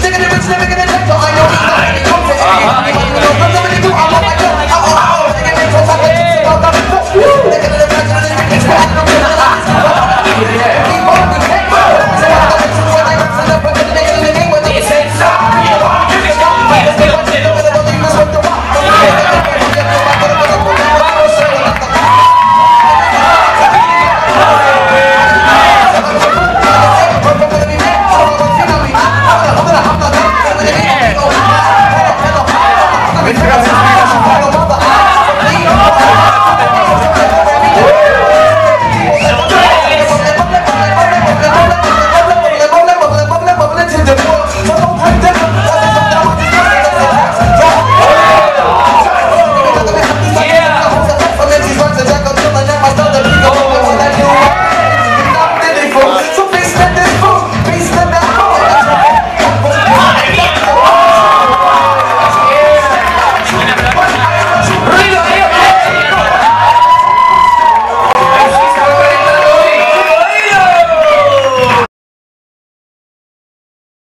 Singing it, it's living in the neck, so I know it's not any comfort. Uh-huh.